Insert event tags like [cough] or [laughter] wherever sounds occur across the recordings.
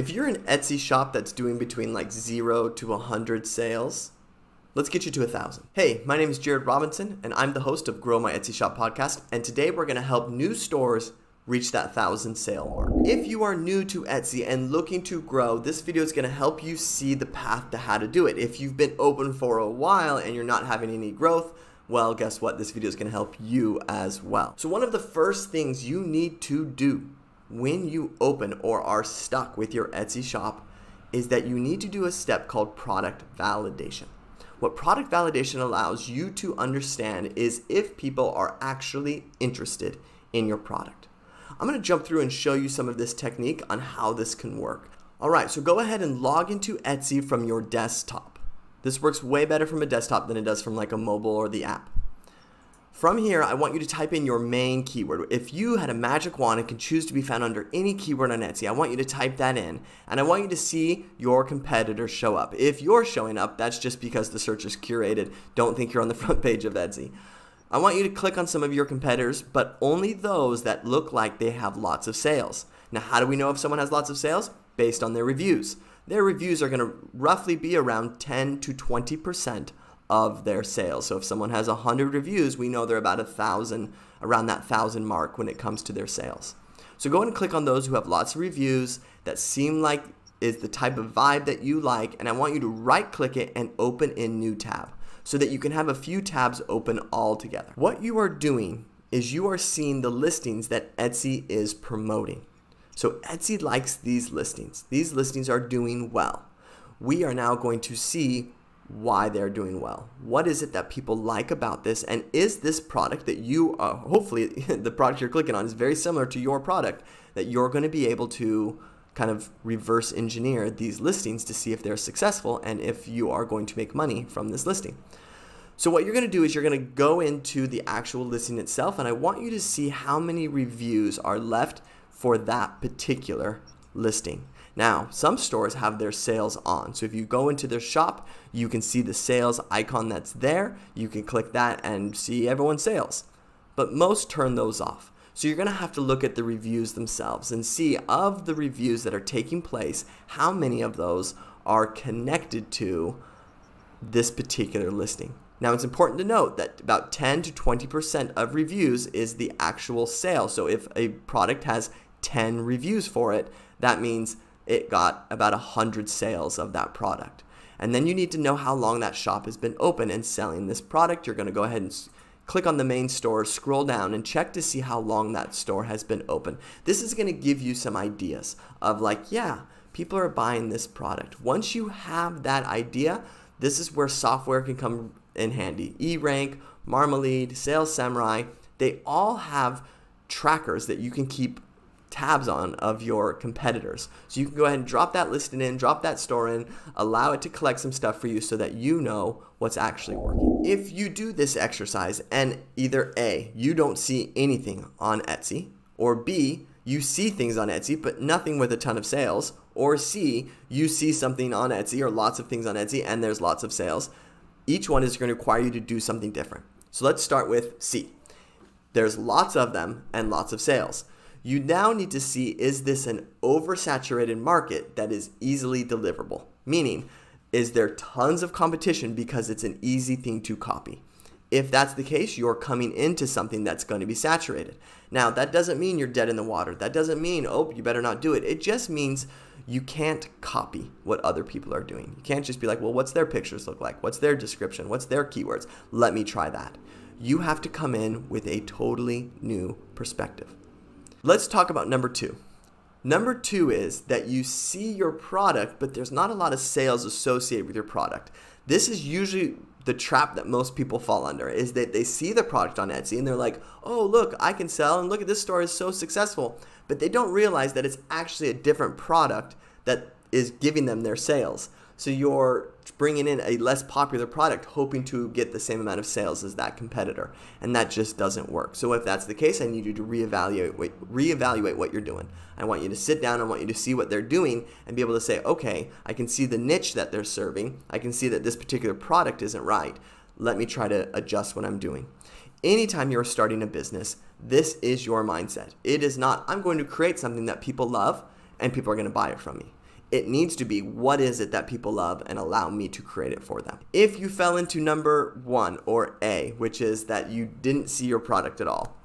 If you're an Etsy shop that's doing between like zero to a hundred sales, let's get you to a thousand. Hey, my name is Jared Robinson, and I'm the host of Grow My Etsy Shop podcast. And today we're gonna help new stores reach that thousand sale mark. If you are new to Etsy and looking to grow, this video is gonna help you see the path to how to do it. If you've been open for a while and you're not having any growth, well, guess what? This video is gonna help you as well. So, one of the first things you need to do when you open or are stuck with your Etsy shop is that you need to do a step called product validation. What product validation allows you to understand is if people are actually interested in your product. I'm gonna jump through and show you some of this technique on how this can work. All right, so go ahead and log into Etsy from your desktop. This works way better from a desktop than it does from like a mobile or the app. From here, I want you to type in your main keyword. If you had a magic wand and can choose to be found under any keyword on Etsy, I want you to type that in and I want you to see your competitors show up. If you're showing up, that's just because the search is curated. Don't think you're on the [laughs] front page of Etsy. I want you to click on some of your competitors, but only those that look like they have lots of sales. Now, how do we know if someone has lots of sales? Based on their reviews. Their reviews are going to roughly be around 10 to 20% of their sales. So if someone has 100 reviews, we know they're about a thousand, around that thousand mark when it comes to their sales. So go and click on those who have lots of reviews that seem like is the type of vibe that you like, and I want you to right click it and open in new tab so that you can have a few tabs open all together. What you are doing is you are seeing the listings that Etsy is promoting. So Etsy likes these listings. These listings are doing well. We are now going to see why they're doing well. What is it that people like about this? And is this product that you are, hopefully, [laughs] the product you're clicking on is very similar to your product that you're going to be able to kind of reverse engineer these listings to see if they're successful and if you are going to make money from this listing. So what you're going to do is you're going to go into the actual listing itself and I want you to see how many reviews are left for that particular listing. Now, some stores have their sales on. So if you go into their shop, you can see the sales icon that's there. You can click that and see everyone's sales. But most turn those off. So you're going to have to look at the reviews themselves and see of the reviews that are taking place, how many of those are connected to this particular listing. Now, it's important to note that about 10 to 20% of reviews is the actual sale. So if a product has 10 reviews for it, that means it got about 100 sales of that product. And then you need to know how long that shop has been open and selling this product. You're going to go ahead and click on the main store, scroll down, and check to see how long that store has been open. This is going to give you some ideas of like, yeah, people are buying this product. Once you have that idea, this is where software can come in handy. E-Rank, Marmalead, Sales Samurai, they all have trackers that you can keep tabs on of your competitors. So you can go ahead and drop that listing in, drop that store in, allow it to collect some stuff for you so that you know what's actually working. If you do this exercise and either A, you don't see anything on Etsy, or B, you see things on Etsy but nothing with a ton of sales, or C, you see something on Etsy or lots of things on Etsy and there's lots of sales, each one is going to require you to do something different. So let's start with C. There's lots of them and lots of sales. You now need to see is this an oversaturated market that is easily deliverable? Meaning, is there tons of competition because it's an easy thing to copy? If that's the case, you're coming into something that's going to be saturated. Now, that doesn't mean you're dead in the water. That doesn't mean, oh, you better not do it. It just means you can't copy what other people are doing. You can't just be like, well, what's their pictures look like? What's their description? What's their keywords? Let me try that. You have to come in with a totally new perspective. Let's talk about number two. Number two is that you see your product, but there's not a lot of sales associated with your product. This is usually the trap that most people fall under is that they see the product on Etsy and they're like, oh, look, I can sell, and look at this store is so successful. But they don't realize that it's actually a different product that is giving them their sales. So you're bringing in a less popular product hoping to get the same amount of sales as that competitor. And that just doesn't work. So if that's the case, I need you to reevaluate, reevaluate what you're doing. I want you to sit down, I want you to see what they're doing and be able to say, okay, I can see the niche that they're serving. I can see that this particular product isn't right. Let me try to adjust what I'm doing. Anytime you're starting a business, this is your mindset. It is not, I'm going to create something that people love and people are going to buy it from me. It needs to be what is it that people love and allow me to create it for them. If you fell into number one or A, which is that you didn't see your product at all,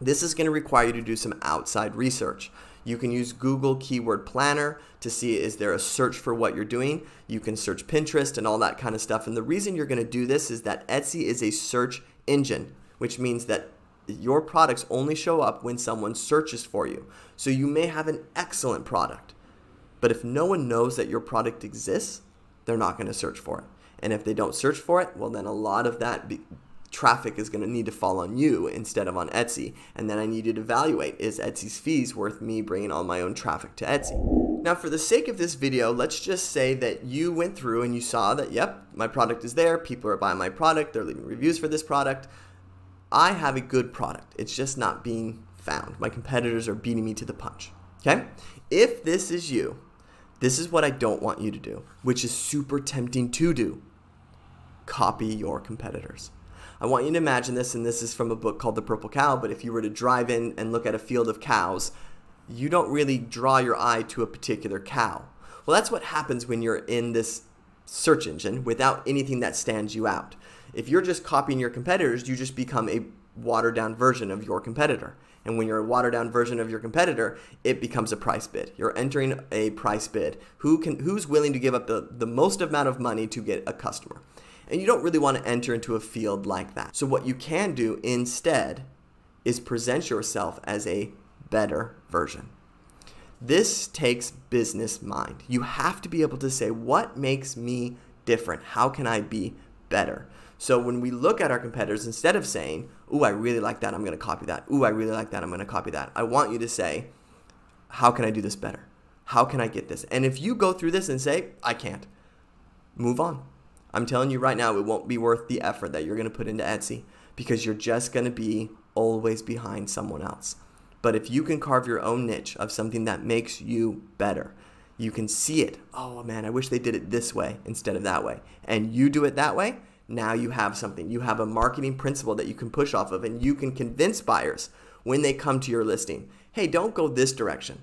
this is going to require you to do some outside research. You can use Google Keyword Planner to see is there a search for what you're doing. You can search Pinterest and all that kind of stuff. And the reason you're going to do this is that Etsy is a search engine, which means that your products only show up when someone searches for you. So you may have an excellent product, but if no one knows that your product exists, they're not going to search for it. And if they don't search for it, well, then a lot of that traffic is going to need to fall on you instead of on Etsy. And then I need you to evaluate is Etsy's fees worth me bringing all my own traffic to Etsy? Now, for the sake of this video, let's just say that you went through and you saw that, yep, my product is there, people are buying my product, they're leaving reviews for this product. I have a good product. It's just not being found. My competitors are beating me to the punch. Okay? If this is you, this is what I don't want you to do, which is super tempting to do. Copy your competitors. I want you to imagine this, and this is from a book called The Purple Cow, but if you were to drive in and look at a field of cows, you don't really draw your eye to a particular cow. Well, that's what happens when you're in this search engine without anything that stands you out. If you're just copying your competitors, you just become a watered down version of your competitor. And when you're a watered down version of your competitor, it becomes a price bid. You're entering a price bid. Who can who's willing to give up the, the most amount of money to get a customer? And you don't really want to enter into a field like that. So what you can do instead is present yourself as a better version. This takes business mind. You have to be able to say, what makes me different? How can I be better? So when we look at our competitors, instead of saying, Ooh, I really like that, I'm going to copy that. Ooh, I really like that, I'm going to copy that. I want you to say, How can I do this better? How can I get this? And if you go through this and say, I can't, move on. I'm telling you right now, it won't be worth the effort that you're going to put into Etsy because you're just going to be always behind someone else. But if you can carve your own niche of something that makes you better, you can see it. Oh man, I wish they did it this way instead of that way. And you do it that way, now you have something. You have a marketing principle that you can push off of, and you can convince buyers when they come to your listing hey, don't go this direction,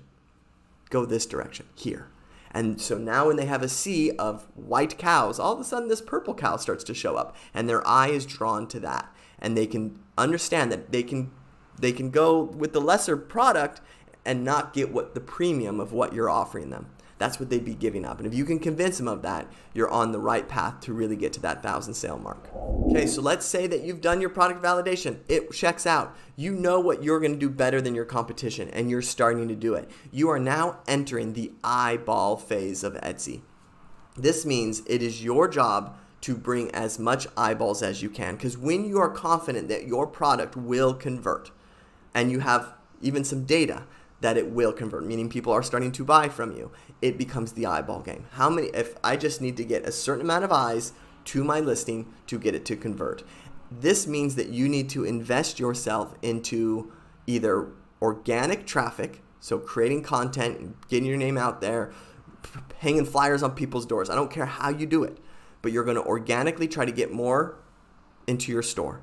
go this direction here. And so now when they have a sea of white cows, all of a sudden this purple cow starts to show up and their eye is drawn to that. And they can understand that they can they can go with the lesser product and not get what the premium of what you're offering them that's what they'd be giving up. And if you can convince them of that, you're on the right path to really get to that thousand sale mark. Okay, so let's say that you've done your product validation. It checks out. You know what you're going to do better than your competition, and you're starting to do it. You are now entering the eyeball phase of Etsy. This means it is your job to bring as much eyeballs as you can because when you are confident that your product will convert and you have even some data that it will convert, meaning people are starting to buy from you. It becomes the eyeball game. How many, if I just need to get a certain amount of eyes to my listing to get it to convert, this means that you need to invest yourself into either organic traffic, so creating content, getting your name out there, hanging flyers on people's doors. I don't care how you do it, but you're going to organically try to get more into your store,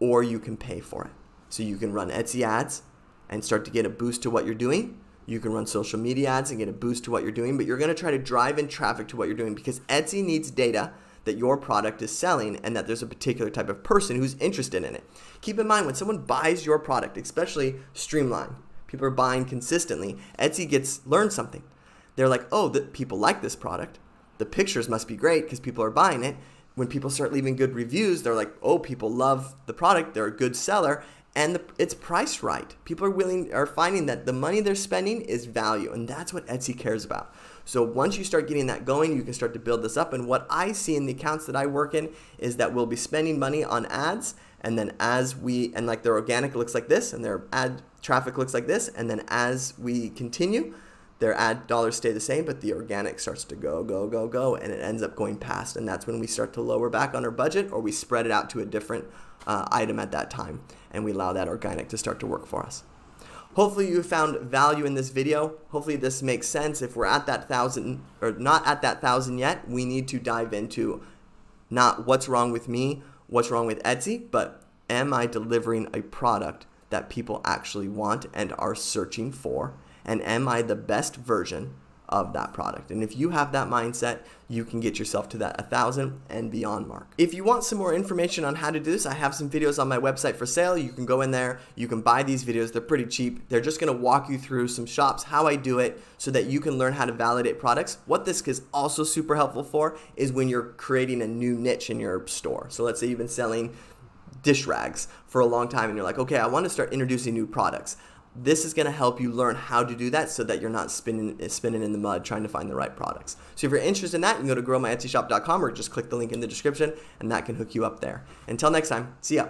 or you can pay for it. So you can run Etsy ads, and start to get a boost to what you're doing. You can run social media ads and get a boost to what you're doing, but you're going to try to drive in traffic to what you're doing because Etsy needs data that your product is selling and that there's a particular type of person who's interested in it. Keep in mind when someone buys your product, especially Streamline, people are buying consistently, Etsy gets learned something. They're like, "Oh, the, people like this product. The pictures must be great because people are buying it." When people start leaving good reviews, they're like, "Oh, people love the product. They're a good seller." And the, it's priced right. People are willing are finding that the money they're spending is value, and that's what Etsy cares about. So once you start getting that going, you can start to build this up. And what I see in the accounts that I work in is that we'll be spending money on ads, and then as we and like their organic looks like this, and their ad traffic looks like this, and then as we continue, their ad dollars stay the same, but the organic starts to go, go, go, go, and it ends up going past. And that's when we start to lower back on our budget or we spread it out to a different uh, item at that time and we allow that organic to start to work for us. Hopefully you found value in this video. Hopefully this makes sense. If we're at that thousand or not at that thousand yet, we need to dive into not what's wrong with me, what's wrong with Etsy, but am I delivering a product that people actually want and are searching for? And am I the best version of that product. And if you have that mindset, you can get yourself to that 1000 and beyond mark. If you want some more information on how to do this, I have some videos on my website for sale. You can go in there, you can buy these videos. They're pretty cheap. They're just going to walk you through some shops, how I do it so that you can learn how to validate products. What this is also super helpful for is when you're creating a new niche in your store. So let's say you've been selling dish rags for a long time and you're like, "Okay, I want to start introducing new products." This is going to help you learn how to do that so that you're not spinning eh, spinning in the mud trying to find the right products. So if you're interested in that, you can go to growmyetsyshop.com or just click the link in the description and that can hook you up there. Until next time, see ya.